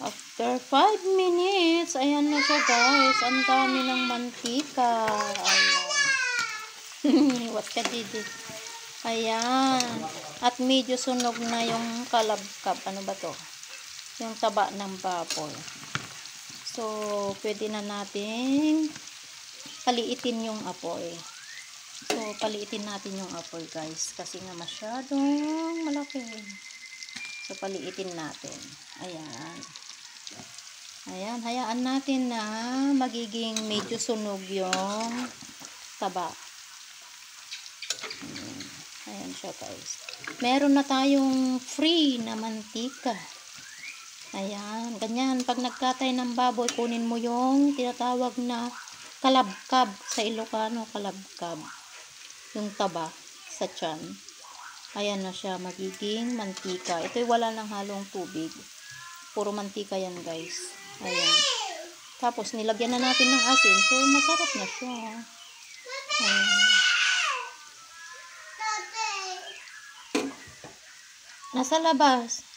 After 5 minutes, ayan na siya guys. Ang dami ng mantika. What ka didi? Ayan. At medyo sunog na yung kalabkab. Ano ba to? Yung taba ng baboy. So, pwede na natin paliitin yung apoy. So, paliitin natin yung apoy guys. Kasi nga masyadong malaki. So, paliitin natin. Ayan. Ayan, hayaan natin na magiging medyo sunog yung taba. Ayan, siya guys. Meron na tayong free na mantika. Ayan, ganyan. Pag nagkatay ng baboy, kunin mo yung tinatawag na kalabkab. Sa Ilocano, kalabkab. Yung taba sa tiyan. Ayan na siya, magiging mantika. Ito'y wala ng halong tubig. Puro mantika yan guys. Ayan. Tapos, nilagyan na natin ng asin. So, masarap na siya. Ayan. Nasa labas.